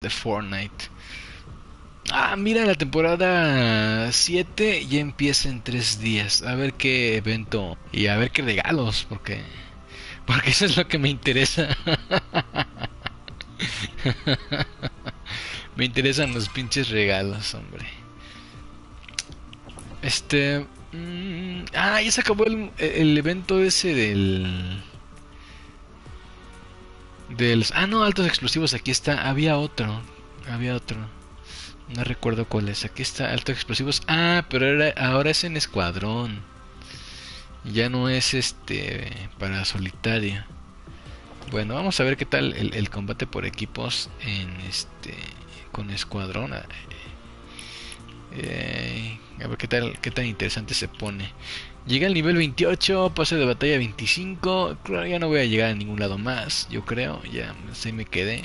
de Fortnite. Ah, mira, la temporada 7 ya empieza en 3 días. A ver qué evento y a ver qué regalos, porque porque eso es lo que me interesa. me interesan los pinches regalos, hombre. Este, mm, ah, ya se acabó el, el evento ese del del ah no altos explosivos aquí está había otro había otro no recuerdo cuál es. Aquí está altos explosivos. Ah, pero ahora es en escuadrón. Ya no es este para solitario. Bueno, vamos a ver qué tal el, combate por equipos en este con escuadrón. Eh, a ver qué tal qué tan interesante se pone. Llega al nivel 28, pase de batalla 25. Claro, ya no voy a llegar a ningún lado más, yo creo. Ya se me quedé.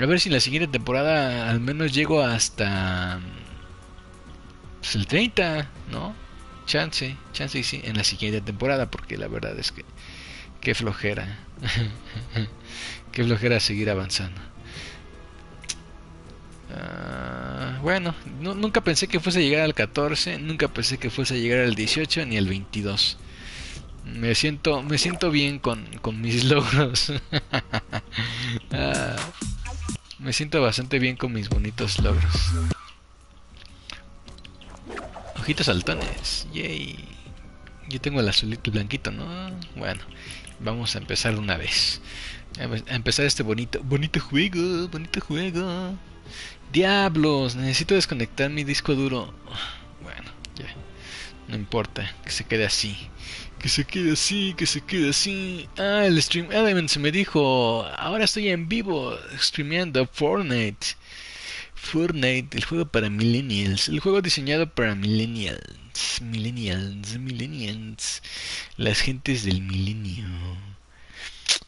A ver si en la siguiente temporada al menos llego hasta pues, el 30, ¿no? Chance, chance y sí, en la siguiente temporada, porque la verdad es que qué flojera. qué flojera seguir avanzando. Uh, bueno, nunca pensé que fuese a llegar al 14, nunca pensé que fuese a llegar al 18 ni al 22. Me siento, me siento bien con, con mis logros. uh, me siento bastante bien con mis bonitos logros. Ojitos saltones. Yay. Yo tengo el azulito y blanquito, ¿no? Bueno, vamos a empezar una vez. A empezar este bonito, bonito juego, bonito juego. Diablos, necesito desconectar mi disco duro. Bueno, ya. No importa, que se quede así. Que se quede así, que se quede así. Ah, el Stream Element se me dijo. Ahora estoy en vivo streameando Fortnite. Fortnite, el juego para millennials. El juego diseñado para millennials. Millennials, millennials. Las gentes del milenio.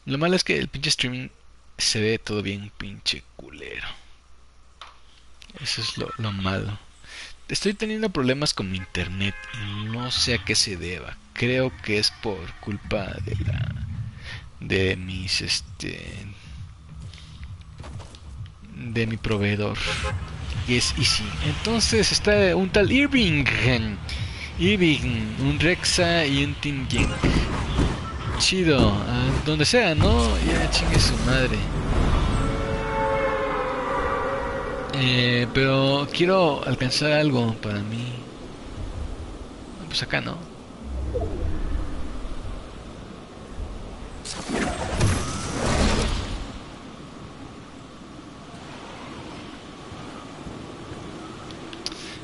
Lo malo es que el pinche streaming se ve todo bien pinche culero. Eso es lo, lo malo. Estoy teniendo problemas con mi internet y no sé a qué se deba creo que es por culpa de la de mis este de mi proveedor y es Easy entonces está un tal Irving Irving un Rexa y un Team chido donde sea no ya chingue su madre eh, pero quiero alcanzar algo para mí pues acá no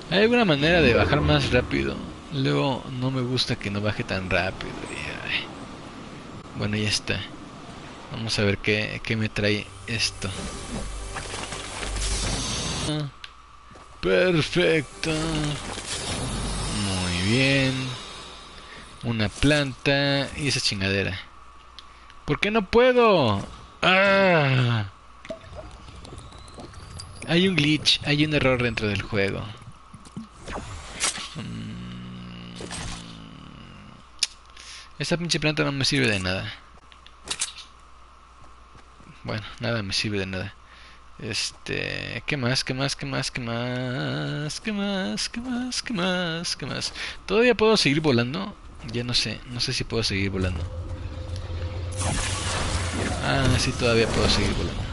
¿Hay alguna manera de bajar más rápido? Luego no me gusta que no baje tan rápido. Bueno, ya está. Vamos a ver qué, qué me trae esto. Perfecto. Muy bien. Una planta y esa chingadera. ¿Por qué no puedo? ¡Ah! Hay un glitch, hay un error dentro del juego. Esta pinche planta no me sirve de nada. Bueno, nada me sirve de nada. Este, ¿qué más? ¿Qué más? ¿Qué más? ¿Qué más? ¿Qué más? ¿Qué más? ¿Qué más? ¿Qué más? ¿Todavía puedo seguir volando? Ya no sé, no sé si puedo seguir volando. Ah, sí, todavía puedo seguir volando.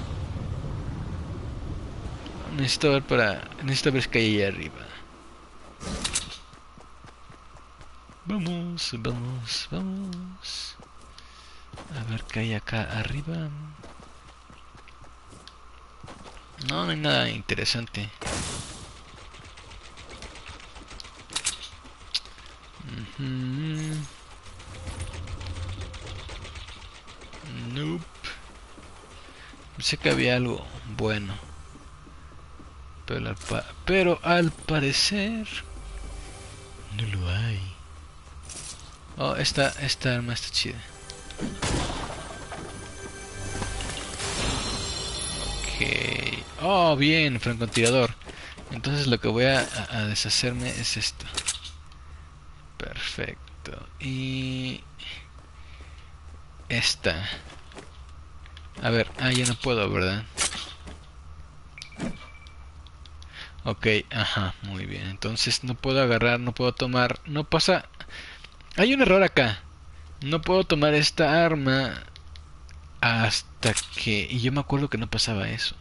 Necesito ver para... Necesito ver qué hay ahí arriba. Vamos, vamos, vamos. A ver qué hay acá arriba. No, no hay nada interesante. Nope. Pensé que había algo bueno. Pero al, pero al parecer no lo hay. Oh, esta, esta arma está chida. Ok. Oh, bien, francotirador. Entonces lo que voy a, a, deshacerme es esto. Perfecto. Y... Esta. A ver, ah, ya no puedo, ¿verdad? Ok, ajá, muy bien. Entonces no puedo agarrar, no puedo tomar, no pasa... Hay un error acá. No puedo tomar esta arma hasta que... Y yo me acuerdo que no pasaba eso.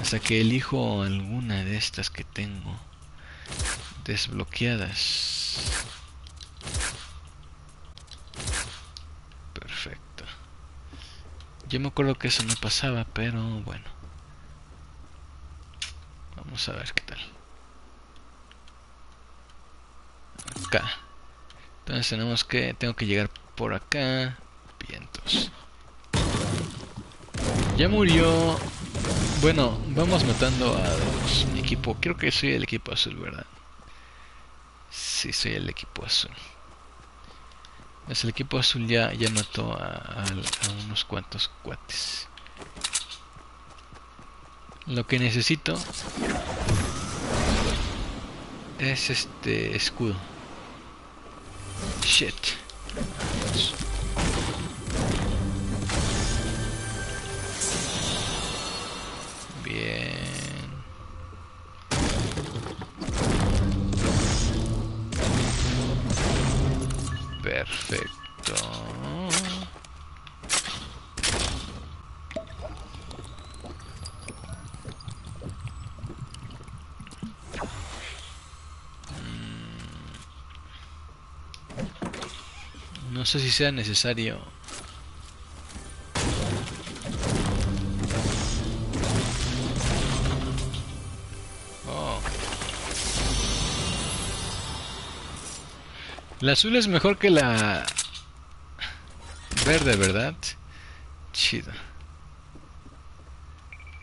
Hasta que elijo alguna de estas que tengo desbloqueadas. Perfecto. Yo me acuerdo que eso no pasaba, pero bueno. Vamos a ver qué tal. Acá. Entonces tenemos que... Tengo que llegar por acá. Vientos. Ya murió... Bueno, vamos matando a los, mi equipo. Creo que soy el equipo azul, ¿verdad? Sí, soy el equipo azul. Es el equipo azul ya, ya mató a unos cuantos cuates. Lo que necesito es este escudo. Shit. Bien. Perfecto. No sé si sea necesario. Oh. La azul es mejor que la verde, ¿verdad? Chido.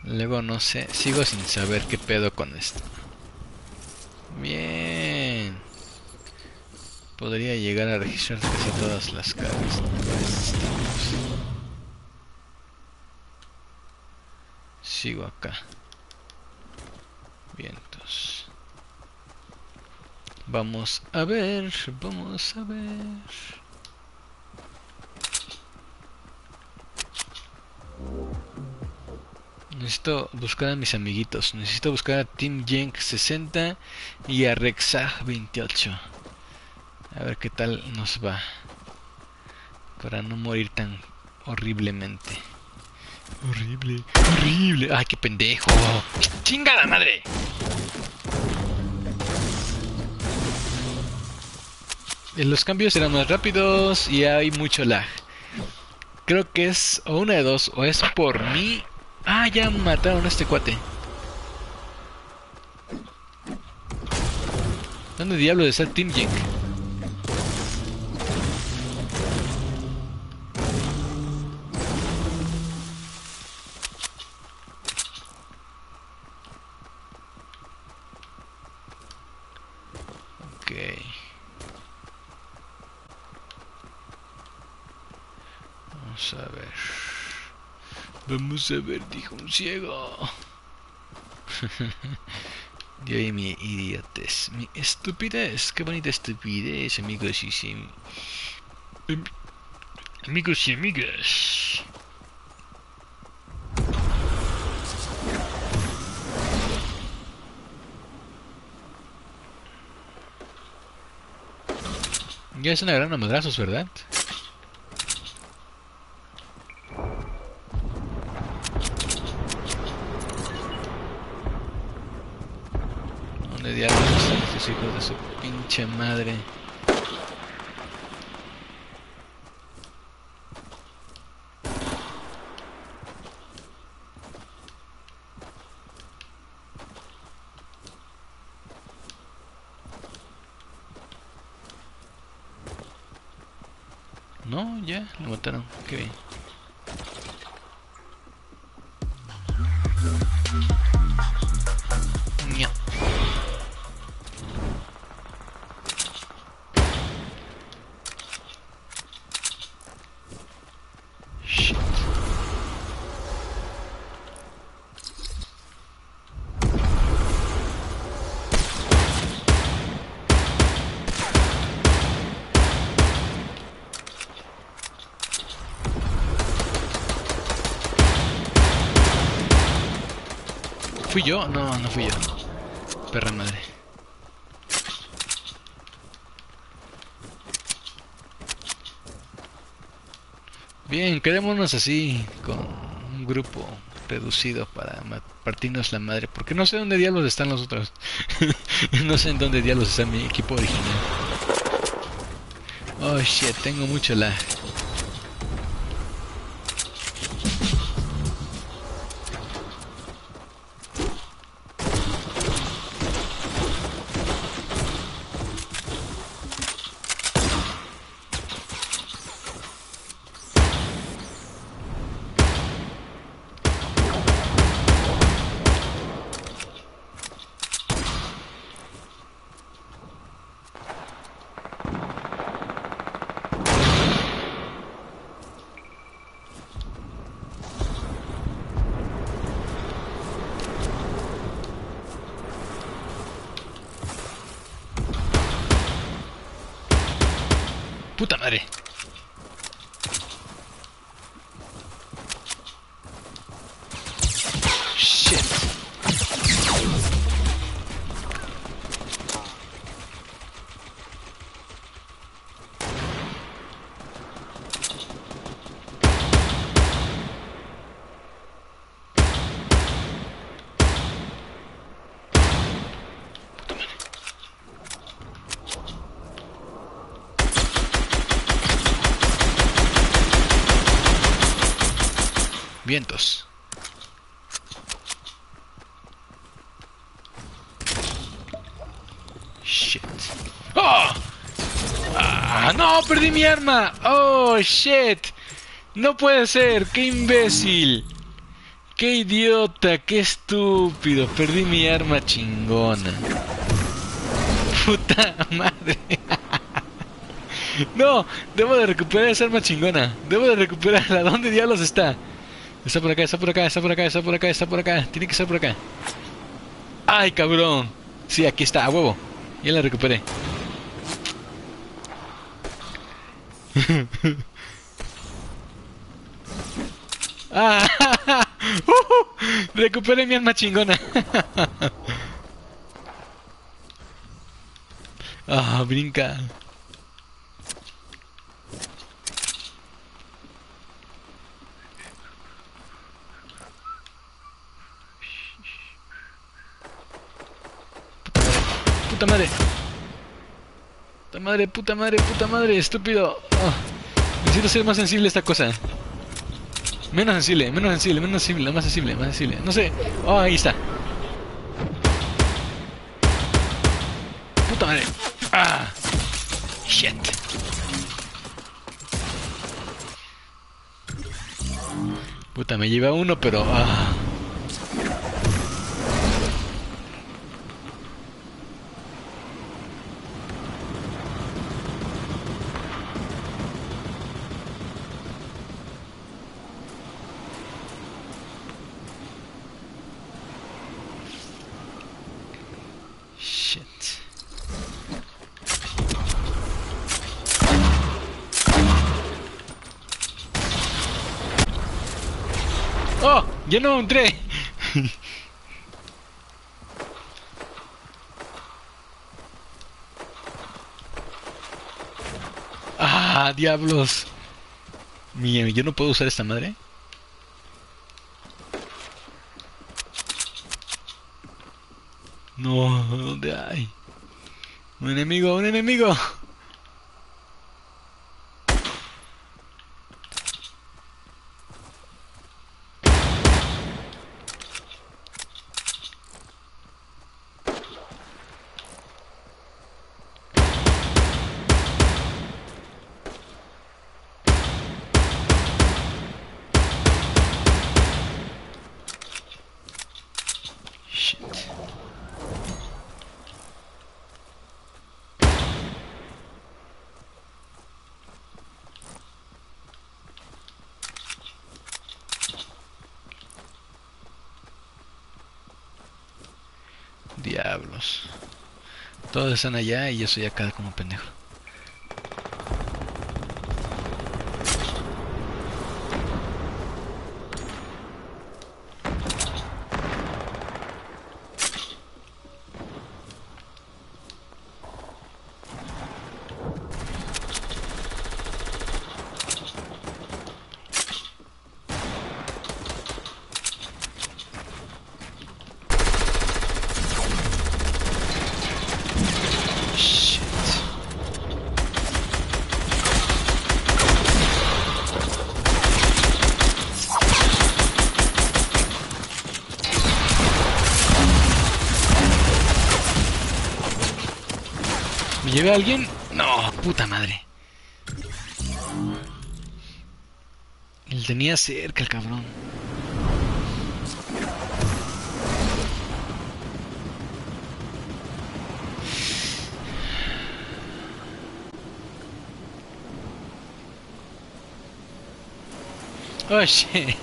Luego no sé, sigo sin saber qué pedo con esto. Bien. Podría llegar a registrar casi todas las caras. Sigo acá. Vientos. Vamos a ver, vamos a ver. Necesito buscar a mis amiguitos. Necesito buscar a Team Jenk 60 y a Rexag 28. A ver qué tal nos va. Para no morir tan horriblemente. Horrible, horrible. Ay, qué pendejo. Chingada madre. Los cambios serán más rápidos y hay mucho lag. Creo que es o una de dos, o es por mí. Ah, ya mataron a este cuate. ¿Dónde diablo está Team Jink? Vamos a ver, dijo un ciego. Yo y mi idiotez, mi estupidez, qué bonita estupidez, amigos y sí. Amigos y amigas. Ya es una gran madrazos, ¿verdad? ¿Dónde diablos están estos hijos de su pinche madre? No, ya, lo mataron. Qué bien. Yo? No, no fui yo. Perra madre. Bien, quedémonos así, con un grupo reducido para partirnos la madre, porque no sé dónde diablos están los otros. no sé en dónde diablos está mi equipo original. Oh shit, tengo mucho lag. Puta madre. Shit. Vientos. Shit. ¡Oh! ¡Ah! ¡No! ¡Perdí mi arma! ¡Oh, shit! ¡No puede ser! ¡Qué imbécil! ¡Qué idiota! ¡Qué estúpido! Perdí mi arma chingona. ¡Puta madre! No, debo de recuperar esa arma chingona. Debo de recuperarla. ¿Dónde diablos está? Está por acá, está por acá, está por acá, está por acá, está por acá. Tiene que estar por acá. ¡Ay, cabrón! Sí, aquí está, a huevo. Ya la recuperé. ¡Ah! Uh, recuperé mi alma chingona. ¡Ah, brinca! Puta madre. Puta madre, puta madre, puta madre, estúpido. Oh, necesito ser más sensible a esta cosa. Menos sensible, menos sensible, menos sensible, más sensible, más sensible. No sé. Oh, ahí está. Puta madre. Ah. Shit. Puta, me lleva uno, pero... Ah. Shit. ¡Ya no entré! ¡Ah, diablos! Mía, ¿yo no puedo usar esta madre? No, ¿dónde hay? Un enemigo, un enemigo. Shit. Diablos. Todos están allá y yo soy acá como pendejo. Alguien? No, puta madre. Él tenía cerca el cabrón. Oh shit.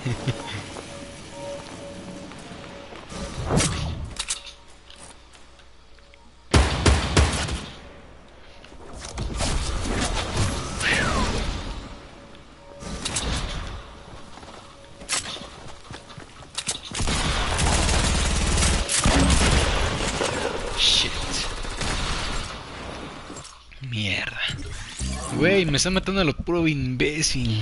Me está matando a lo puro imbécil.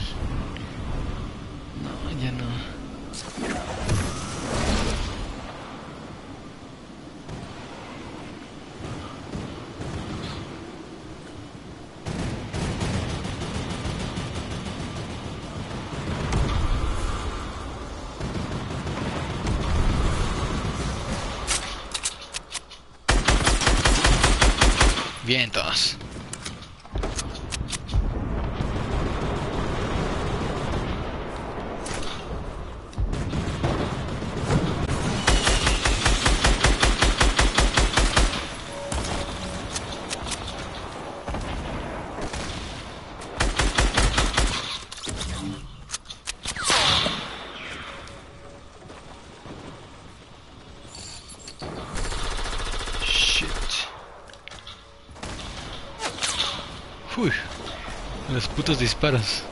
Disparos.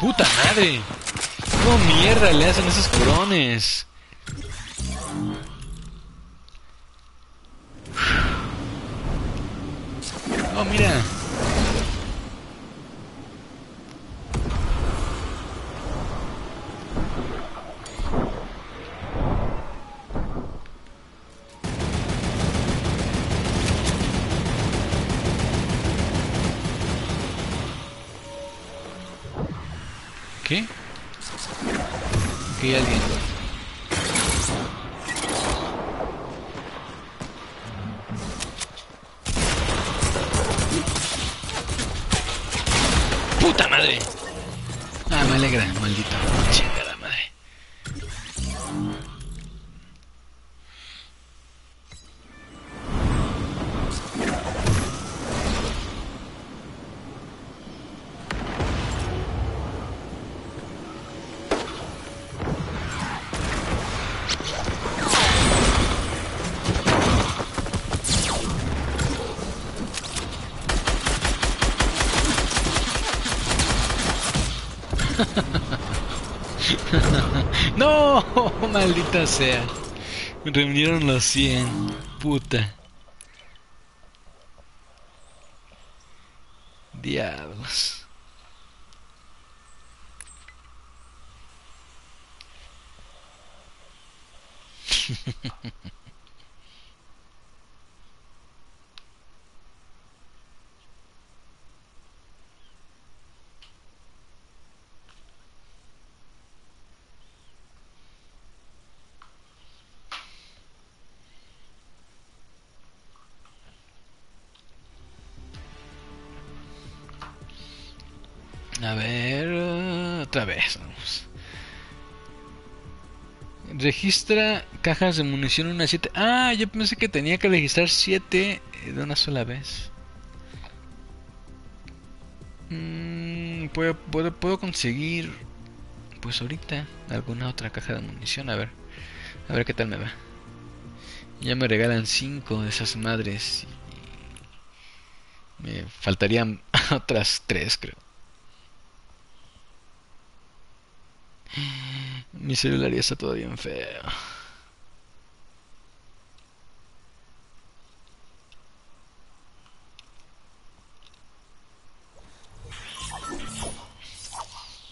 ¡Puta madre! ¿Cómo mierda le hacen esos cabrones? Maldita sea. Me reunieron los 100. Puta. Otra vez. Vamos. Registra cajas de munición una 7. Ah, yo pensé que tenía que registrar 7 de una sola vez. Mm, ¿puedo, puedo, puedo conseguir, pues ahorita, alguna otra caja de munición. A ver, a ver qué tal me va. Ya me regalan 5 de esas madres. Y me faltarían otras 3, creo. Mi celular ya está todo bien feo.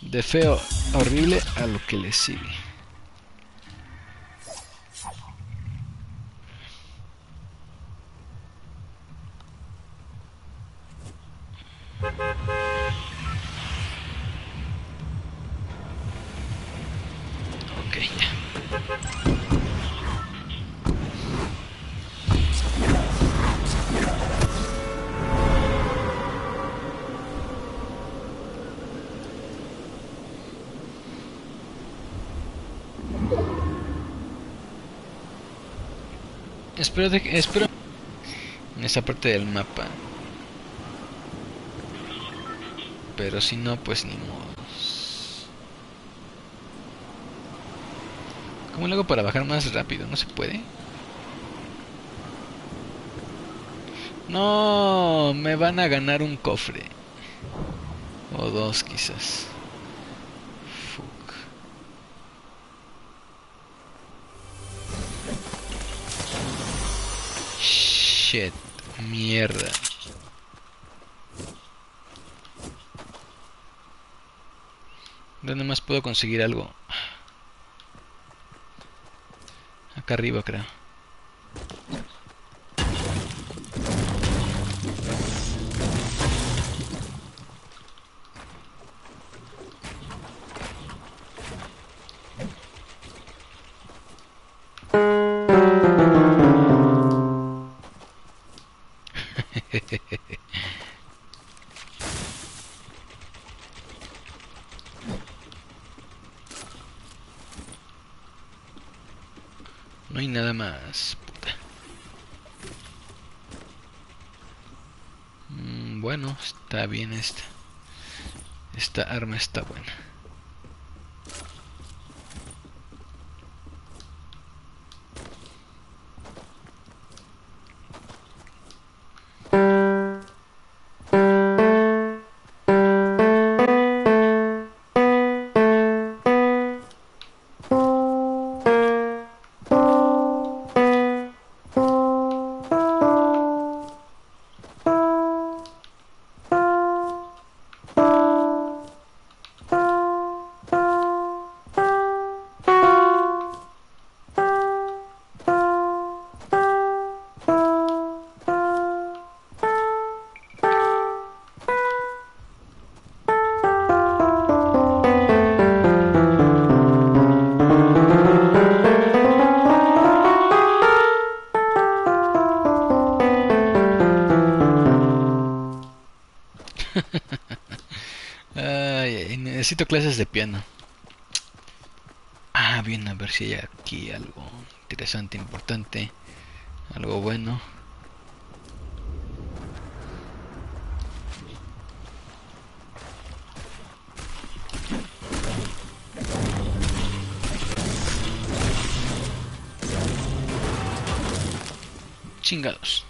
De feo, horrible a lo que le sigue. Espero, en esa parte del mapa. Pero si no, pues ni modo. ¿Cómo lo hago para bajar más rápido? ¿No se puede? No, me van a ganar un cofre. O dos quizás. Mierda. ¿Dónde más puedo conseguir algo? Acá arriba creo. Está bien esta. Esta arma está buena. Necesito clases de piano. Ah, bien, a ver si hay aquí algo interesante, importante, algo bueno. Chingados.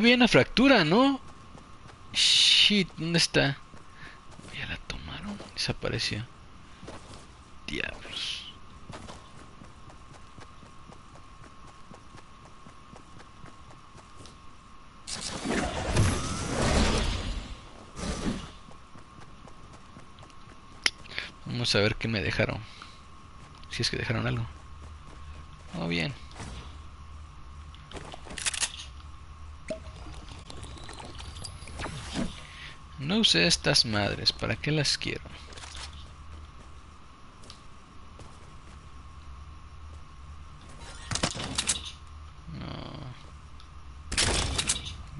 Había una fractura, ¿no? Shit, ¿dónde está? Ya la tomaron, desapareció. Diablos. Vamos a ver qué me dejaron. Si es que dejaron algo. Oh, bien. No usé estas madres, ¿para qué las quiero?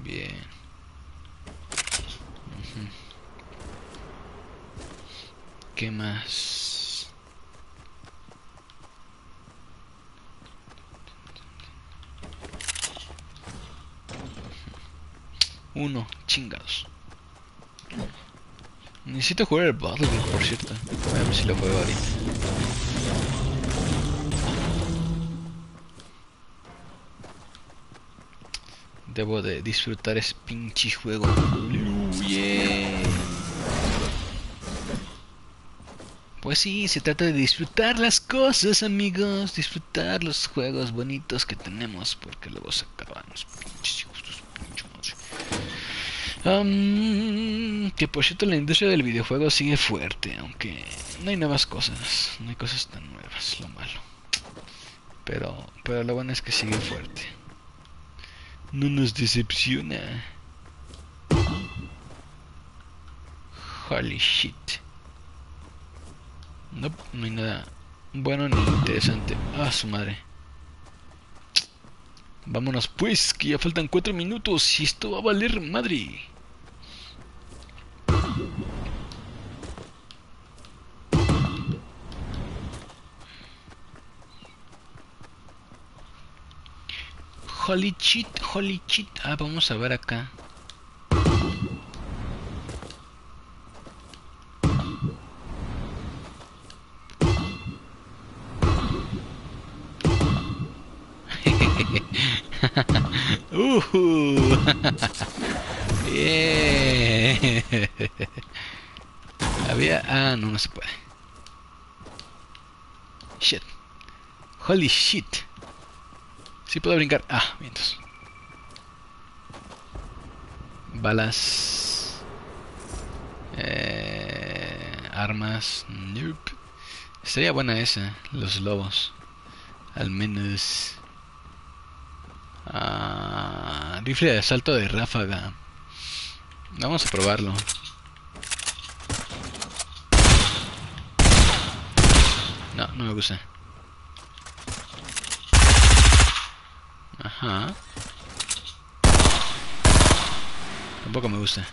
Bien. ¿Qué más? Uno, chingados. Necesito jugar el Battlefield, por cierto. A ver si lo juego ahorita. Debo de disfrutar ese pinche juego. Yeah. Pues sí, se trata de disfrutar las cosas, amigos. Disfrutar los juegos bonitos que tenemos, porque luego se acaban los pinches hijos de su pinche madre. Um, que por cierto la industria del videojuego sigue fuerte, aunque no hay nuevas cosas, no hay cosas tan nuevas, lo malo. Pero, pero lo bueno es que sigue fuerte. No nos decepciona. Holy shit. No, no hay nada bueno ni interesante. Ah, su madre. Vámonos pues, que ya faltan cuatro minutos y esto va a valer madre. Holy shit, holy shit. Ah, vamos a ver acá. uh. No, no se puede. Shit. Holy shit. Sí puedo brincar. Ah, vientos. Balas. Eh, armas. Nope. Estaría buena esa. Los lobos. Al menos. Ah, rifle de asalto de ráfaga. Vamos a probarlo. No, no me gusta. Ajá. Tampoco me gusta.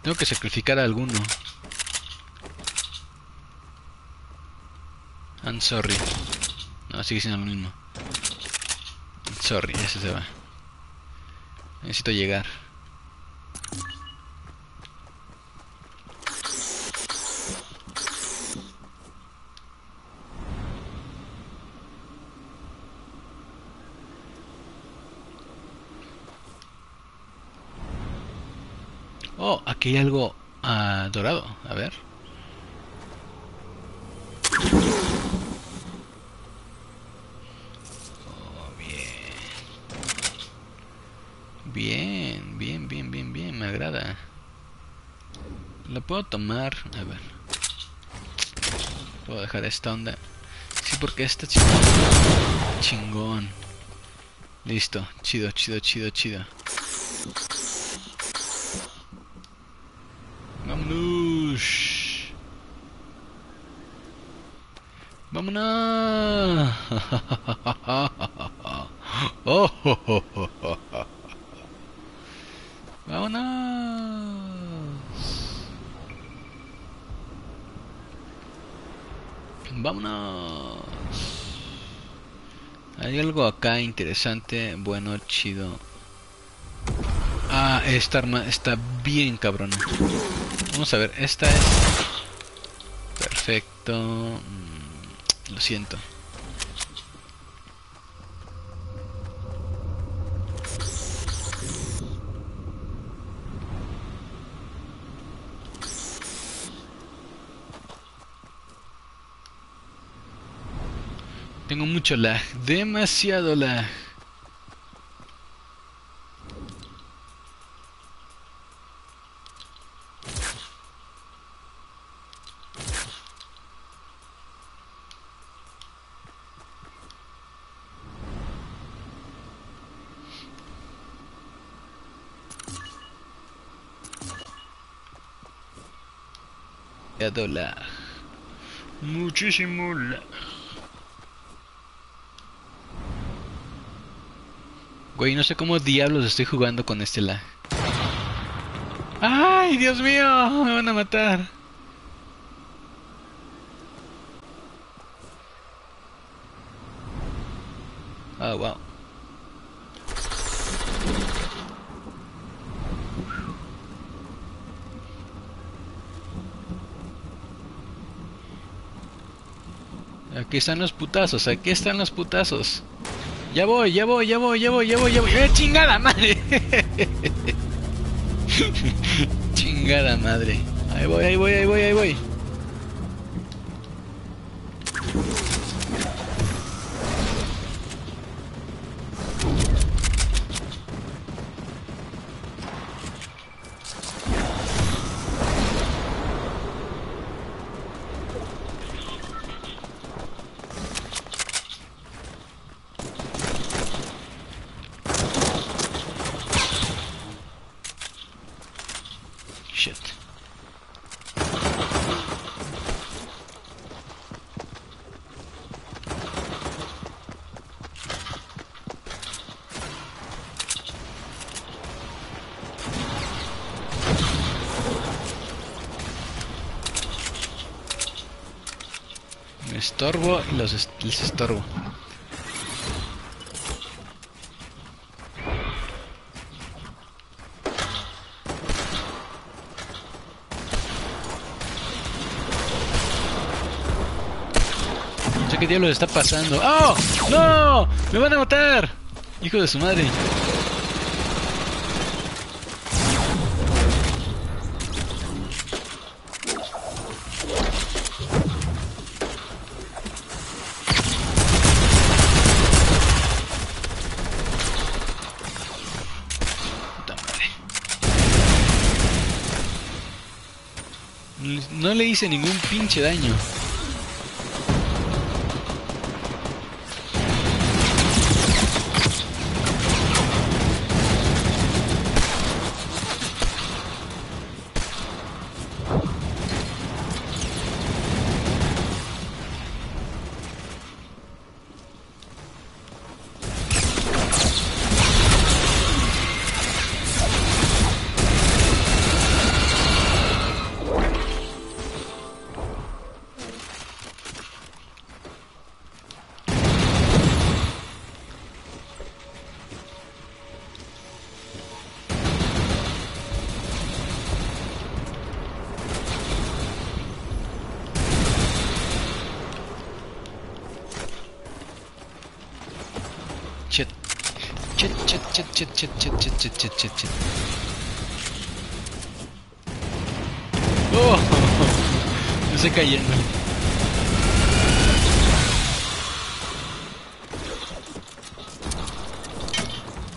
Tengo que sacrificar a alguno. I'm sorry. No, sigue siendo lo mismo. sorry, ese se va. Necesito llegar. Oh, aquí hay algo uh, dorado. A ver. Oh, bien. Bien, bien, bien, bien, bien. Me agrada. Lo puedo tomar. A ver. Puedo dejar esta onda. Sí, porque esta chingón. Chingón. Listo. Chido, chido, chido, chido. Vámonos. Vámonos. Oh, oh, oh, oh. Vámonos. Vámonos. Hay interesante, bueno, chido. Ah, esta arma está bien cabrona. Vamos a ver, esta es... Perfecto. Mm, lo siento. Tengo mucho lag, demasiado lag. lag. Muchísimo lag. Güey, no sé cómo diablos estoy jugando con este lag. ¡Ay, Dios mío! Me van a matar. Oh, wow. Aquí están los putazos, aquí están los putazos. Ya voy, ya voy, ya voy, ya voy, ya voy, ya voy. ¡Eh, chingada madre! chingada madre. Ahí voy, ahí voy, ahí voy, ahí voy. Me estorbo y los les estorbo. No sé qué diablos está pasando. ¡Oh! ¡No! ¡Me van a matar! Hijo de su madre. No le ningún pinche daño.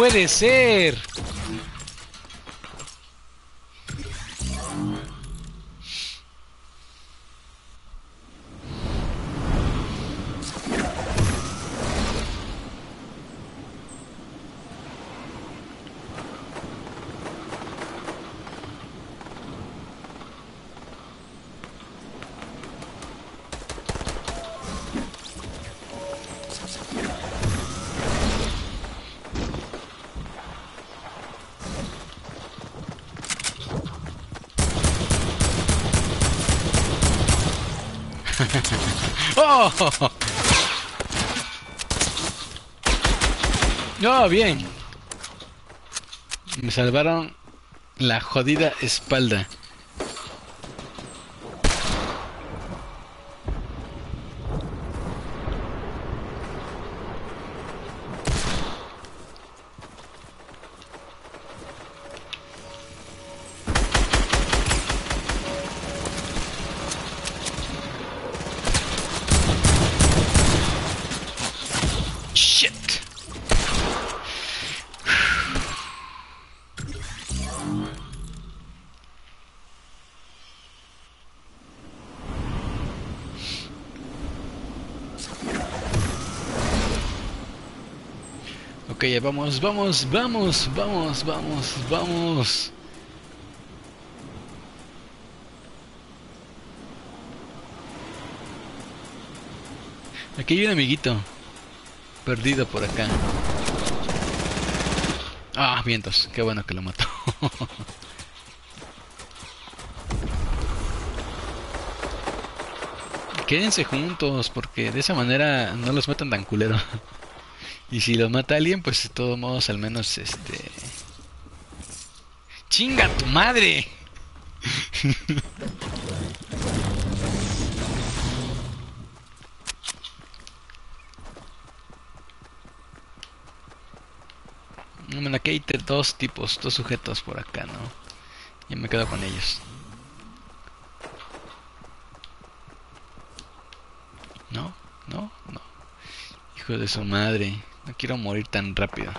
Puede ser! ¡Oh! ¡Oh, bien! Me salvaron la jodida espalda. Ok, vamos, vamos, vamos, vamos, vamos, vamos. Aquí hay un amiguito perdido por acá. Ah, vientos, qué bueno que lo mató. Quédense juntos porque de esa manera no los matan tan culero. Y si los mata alguien, pues de todos modos al menos este... ¡Chinga tu madre! Bueno, aquí hay dos tipos, dos sujetos por acá, ¿no? Y me quedo con ellos. No, no, no. Hijo de su madre. No quiero morir tan rápido.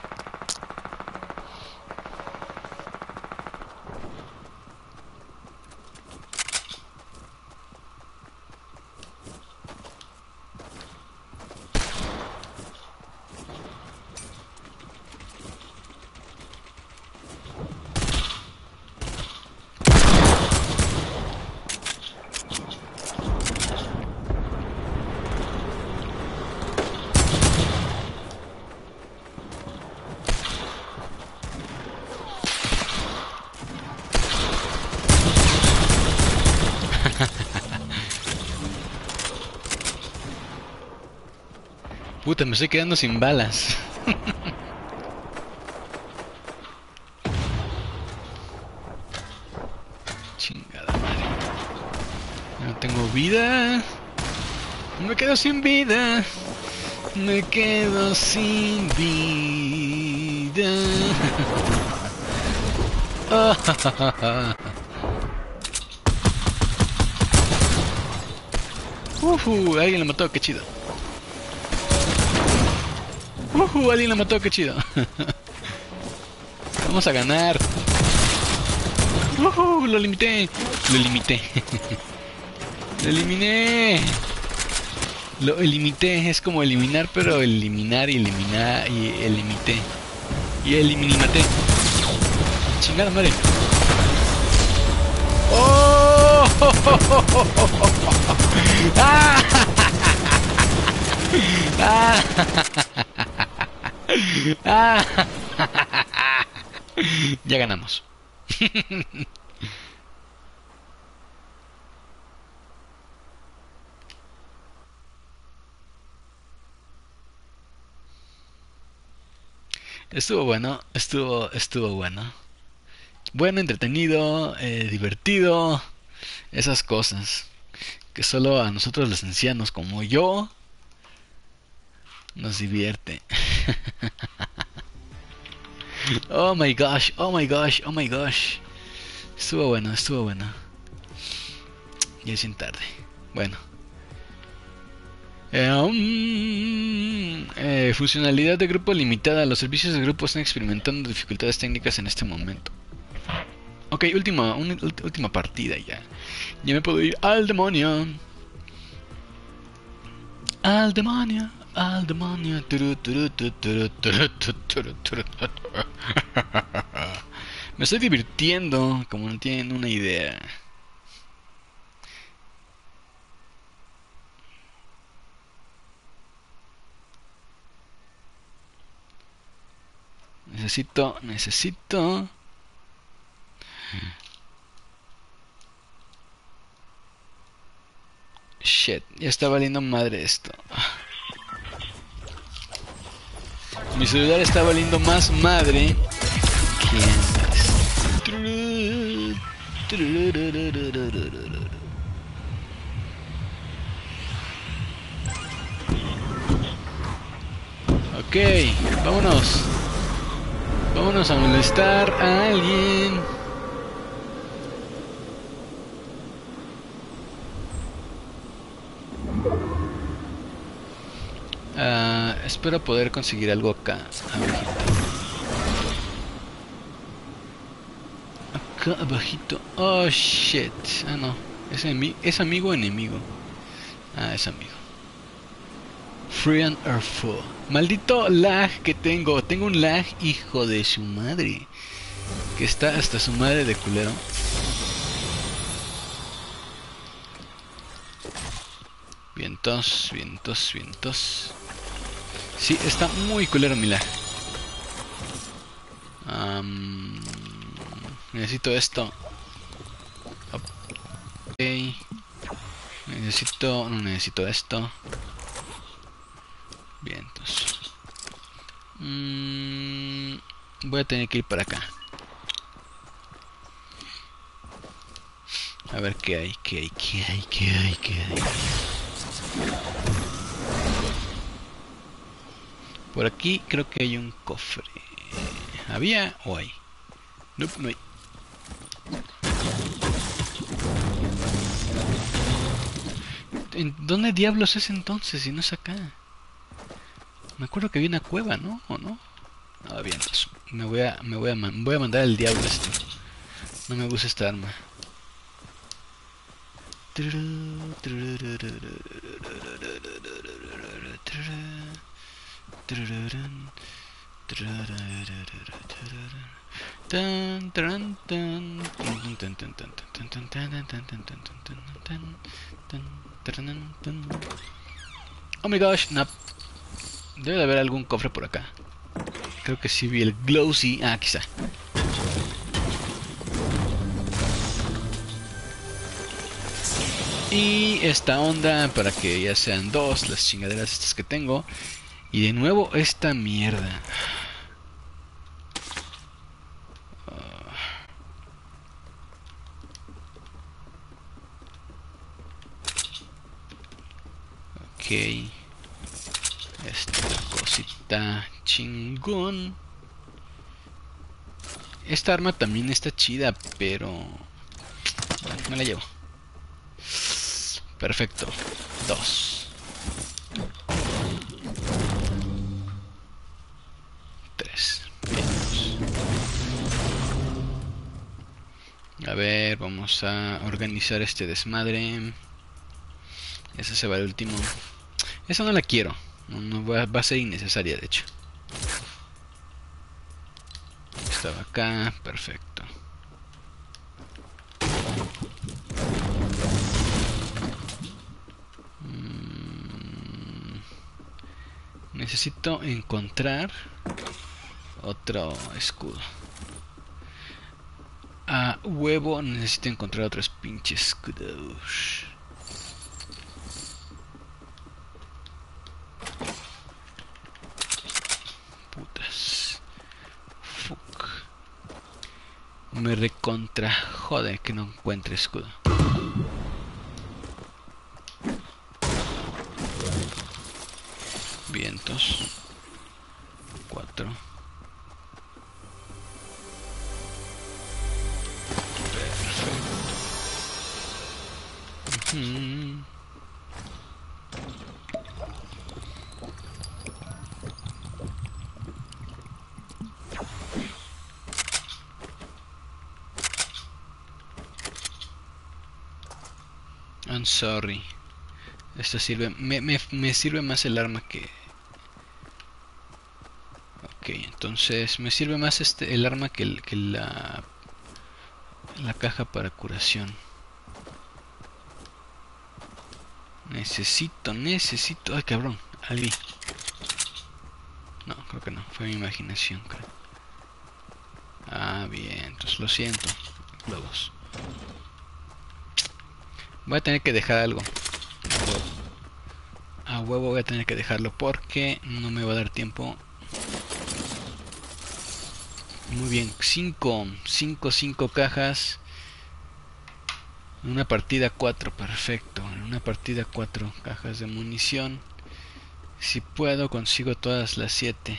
Me estoy quedando sin balas. Chingada madre. No tengo vida. Me quedo sin vida. Me quedo sin vida. Uhu, alguien lo mató, qué chido. Uhu, alguien lo mató, qué chido. Vamos a ganar. Uhu, lo limité. Lo limité. lo eliminé. Lo elimité, es como eliminar, pero eliminar y eliminar y elimité. Y eliminaté. Chingada madre. ¡Oh! ¡Ah! ¡Ah! ¡Ah! Ya ganamos. Estuvo bueno, estuvo, estuvo bueno. Bueno, entretenido, eh, divertido, esas cosas que solo a nosotros los ancianos como yo nos divierte. oh my gosh, oh my gosh, oh my gosh. Estuvo bueno, estuvo bueno. Ya es tarde. Bueno. Um, eh, funcionalidad de grupo limitada. Los servicios de grupo están experimentando dificultades técnicas en este momento. Ok, última, última partida ya. Ya me puedo ir al demonio. Al demonio, al demonio. Me estoy divirtiendo, como no tienen una idea. Necesito, necesito... Shit, ya está valiendo madre esto. Mi celular está valiendo más madre que Ok, vámonos. Vámonos a molestar a alguien. Uh, espero poder conseguir algo acá, abajito. Acá abajito. Oh shit. Ah no. ¿Es, ¿Es amigo o enemigo? Ah, es amigo. Friend or foe. Maldito lag que tengo. Tengo un lag hijo de su madre. Que está hasta su madre de culero. Vientos, vientos, vientos. Sí, está muy culero mi lag. necesito esto. Ok. Necesito... No necesito esto. Vientos. Mm, voy a tener que ir para acá. A ver qué hay, qué hay, qué hay, qué hay, qué hay. Por aquí creo que hay un cofre. ¿Había o hay? No, no hay. ¿En dónde diablos es entonces si no es acá? Me acuerdo que había una cueva, ¿no? ¿O no? Ah, bien, pues, me voy a, me voy a, voy a mandar al diablo esto. No me gusta esta arma. Oh my gosh, no. Debe de haber algún cofre por acá. Creo que sí vi el Glowsy. Ah, quizá. Y esta onda para que ya sean dos las chingaderas estas que tengo. Y de nuevo esta mierda. Ok. Esta cosita chingón. Esta arma también está chida, pero... Me la llevo. Perfecto. Dos. A ver, vamos a organizar este desmadre. Ese se va el último. Esa no la quiero. No, va, a ser innecesaria, de hecho. Estaba acá. Perfecto. Mm, necesito encontrar otro escudo. A huevo necesito encontrar otros pinches escudos. Me recontra jode que no encuentre escudo. Vientos. Cuatro. Sorry. Esto sirve... Me, me, sirve más el arma que... Ok, entonces me sirve más este el arma que, el, que la... La caja para curación. Necesito, necesito... Ay, cabrón. Ali. No, creo que no. Fue mi imaginación, creo. Ah, bien. Entonces lo siento. Globos. Voy a tener que dejar algo. A huevo voy a tener que dejarlo porque no me va a dar tiempo. Muy bien, 5, 5, 5 cajas. En una partida 4, perfecto. En una partida 4 cajas de munición. Si puedo, consigo todas las 7.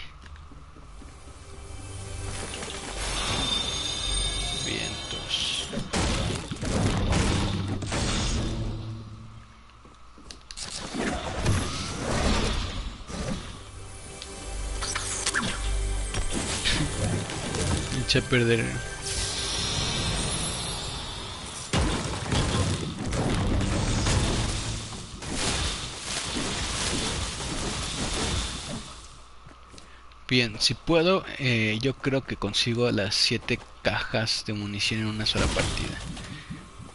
Perder. Bien, si puedo, eh, yo creo que consigo las 7 cajas de munición en una sola partida.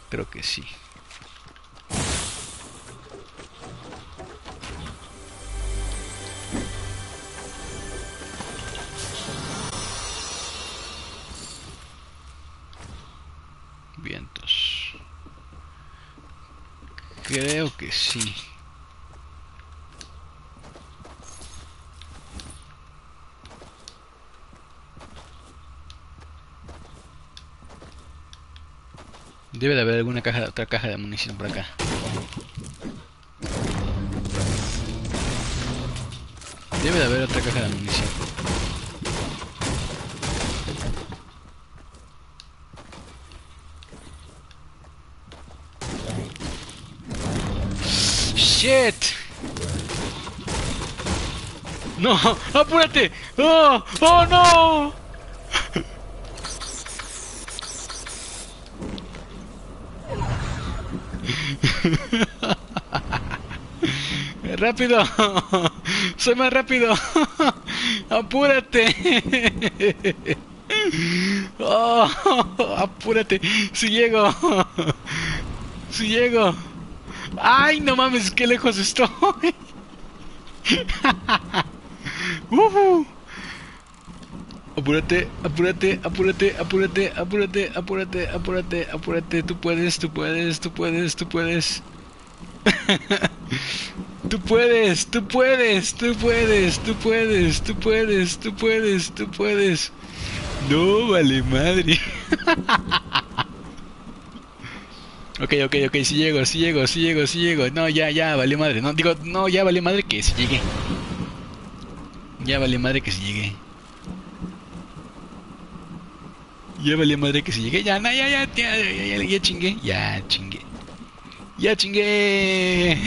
Creo que sí. Creo que sí. Debe de haber alguna caja, otra caja de munición por acá. Debe de haber otra caja de munición. Shit. No, apúrate. Oh, oh no. rápido. Soy más rápido. apúrate. Oh, apúrate. Si llego. Si llego. ¡Ay, no mames, qué lejos estoy! uh Apúrate, apúrate, apúrate, apúrate, apúrate, apúrate, apúrate, apúrate, tú puedes, tú puedes, tú puedes, tú puedes. Tú puedes, tú puedes, tú puedes, tú puedes, tú puedes, tú puedes, tú puedes. No, vale madre. ok, ok, ok, si llego, si llego, si llego, si llego. No, ya, ya, vale madre. No, digo, no, ya vale madre que si llegue. Ya vale madre que si llegue. Ya vale madre que si llegue. Ya, no, ya, ya, ya, ya, ya, ya chingué. Ya chingué. Ya chingué.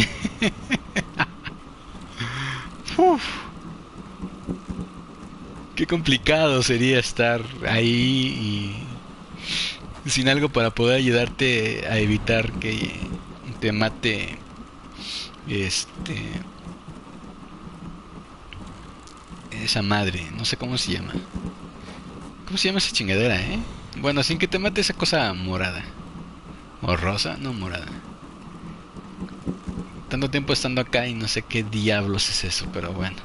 Uf. Qué complicado sería estar ahí y sin algo para poder ayudarte a evitar que te mate este esa madre, no sé cómo se llama. ¿Cómo se llama esa chingadera, eh? Bueno, sin que te mate esa cosa morada. ¿O rosa? No, morada. Tanto tiempo estando acá y no sé qué diablos es eso, pero bueno.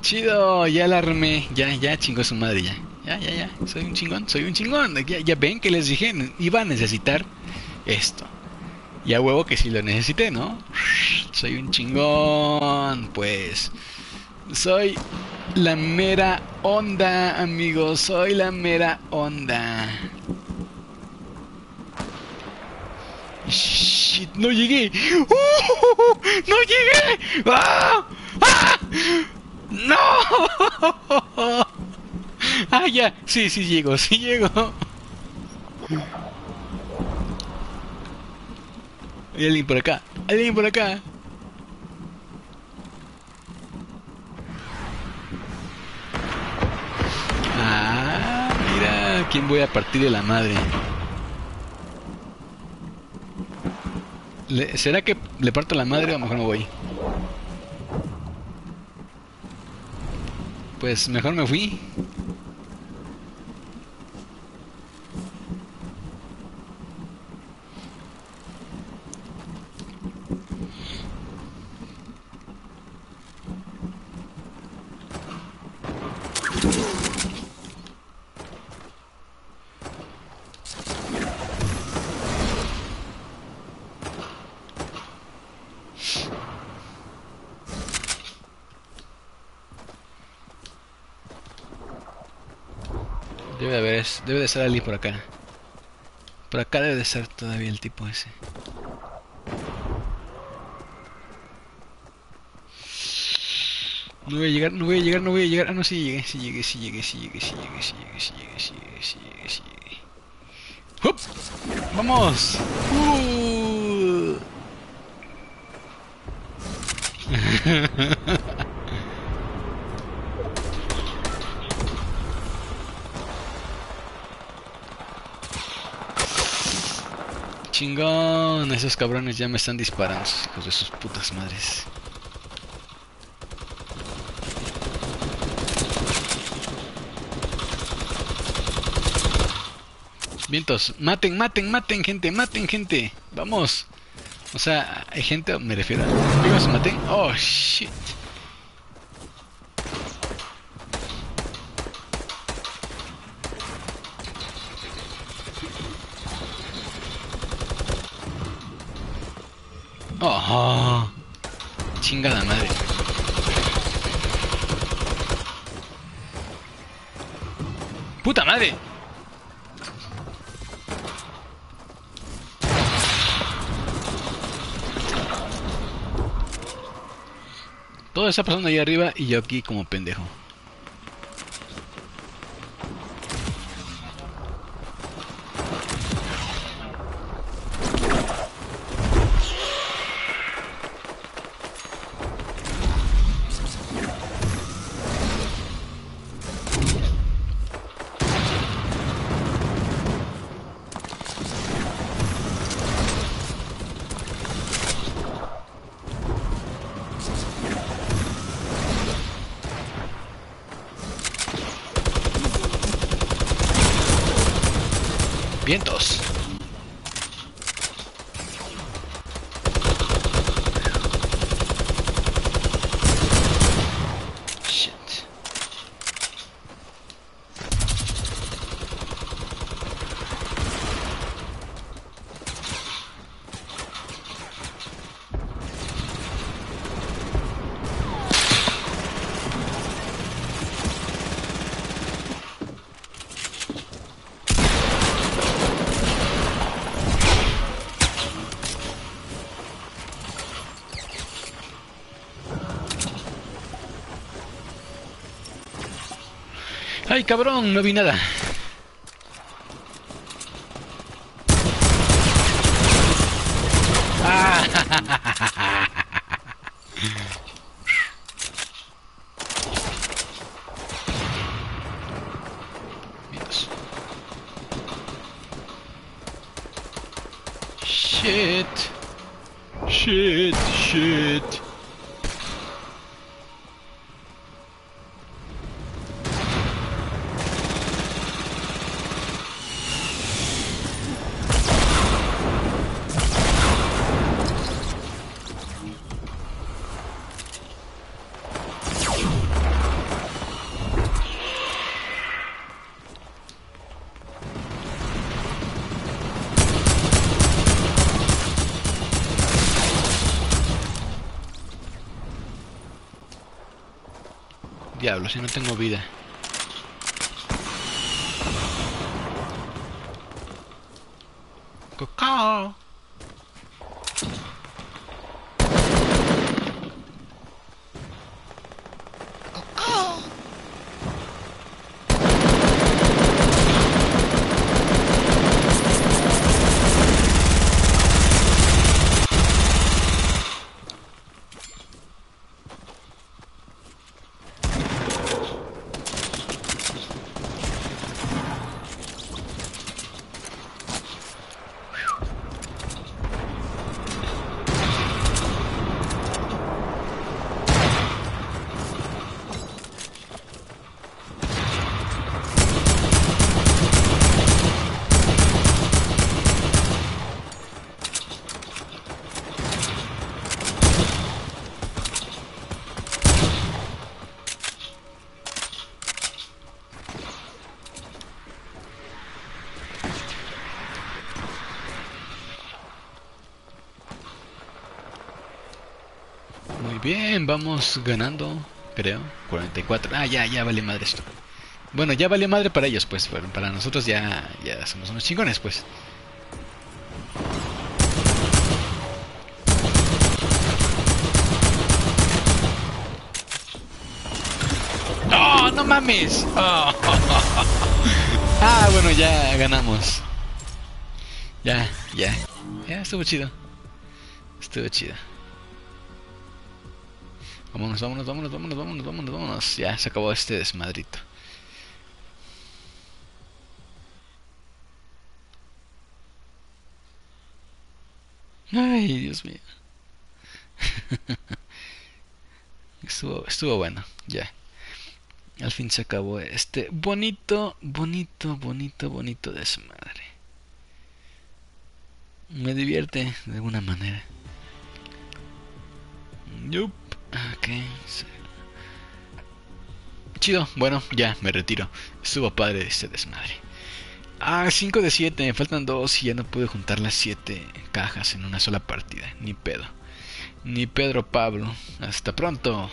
Chido, ya la armé. Ya, ya chingó su madre ya. Ya, ya, ya. Soy un chingón, soy un chingón. Ya, ya ven que les dije, iba a necesitar esto. Ya huevo que sí lo necesité, ¿no? Soy un chingón, pues. Soy la mera onda, amigos. Soy la mera onda. Shit, no llegué. ¡Uh! no llegué. ¡Ah! ¡Ah! No. Ah, ya. Sí, sí llego, sí llego. Hay alguien por acá. Hay alguien por acá. Ah, mira, ¿quién voy a partir de la madre? ¿Será que le parto la madre o mejor no voy? Pues mejor me fui. Debe de haber, debe de ser por acá. Por acá debe de ser todavía el tipo ese. No voy a llegar, no voy a llegar, no voy a llegar. Ah, no, sí llegué, sí llegué, sí llegué, sí llegué, sí llegué, sí llegué, sí llegué, sí llegué, sí llegué, sí llegué. ¡Vamos! ¡Uh! chingón. Esos cabrones ya me están disparando, hijos de sus putas madres. Vientos, maten, maten, maten, gente, maten, gente. Vamos. O sea, hay gente, me refiero a... se maten? Oh, shit. Oh, chingada madre. ¡Puta madre! Todo está pasando ahí arriba y yo aquí como pendejo. Vientos. Shit. ¡Ay, cabrón! No vi nada. Si no tengo vida. Cacao. Muy vamos ganando, creo. 44. Ah, ya, ya vale madre esto. Bueno, ya vale madre para ellos, pues. Pero para nosotros ya, ya somos unos chingones, pues. ¡No, no mames! Oh. Ah, bueno, ya ganamos. Ya, ya. Ya, estuvo chido. Estuvo chido. Vámonos, vámonos, vámonos, vámonos, vámonos, vámonos, vámonos. Ya se acabó este desmadrito. Ay, Dios mío. estuvo, estuvo bueno, ya. Al fin se acabó este bonito, bonito, bonito, bonito desmadre. Me divierte de alguna manera. Yup. Ok. Chido. Bueno, ya me retiro. Estuvo padre este desmadre. Ah, 5 de 7. Me faltan 2 y ya no pude juntar las 7 cajas en una sola partida. Ni pedo. Ni Pedro Pablo. Hasta pronto.